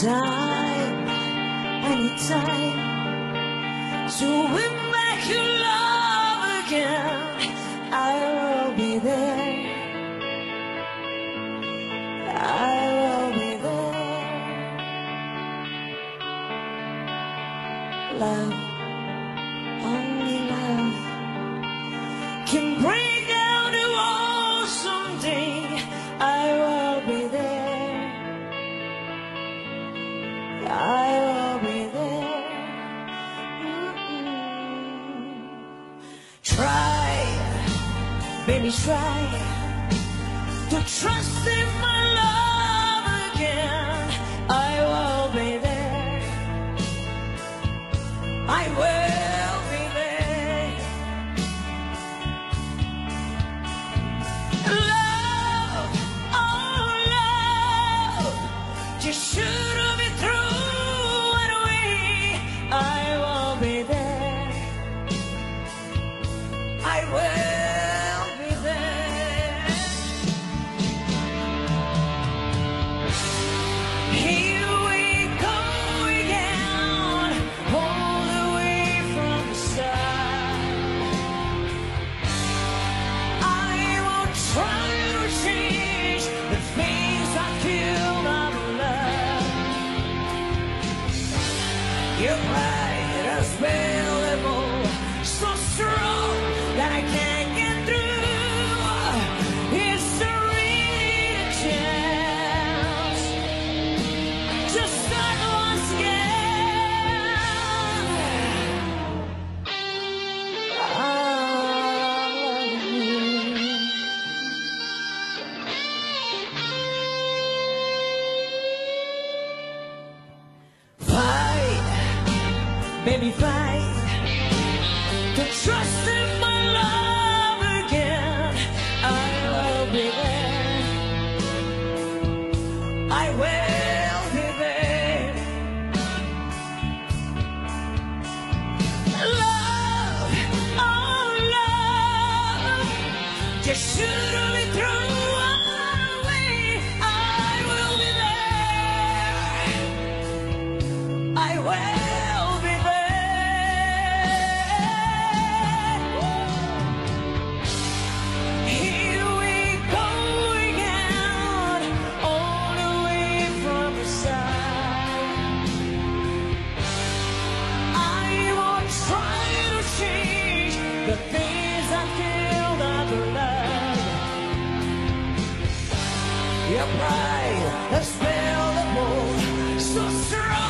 time, anytime to win back your love again. I will be there. I will be there. Love, baby, try to trust in my love again. I will be there. I will be there. Love, oh love, just shoot me through and away. I will be there. I will You're right, as available, Fight, baby, fight to trust in my love again. I will be there. I will be there. Love, oh love, just shoot me through Your pride has built the wall so strong.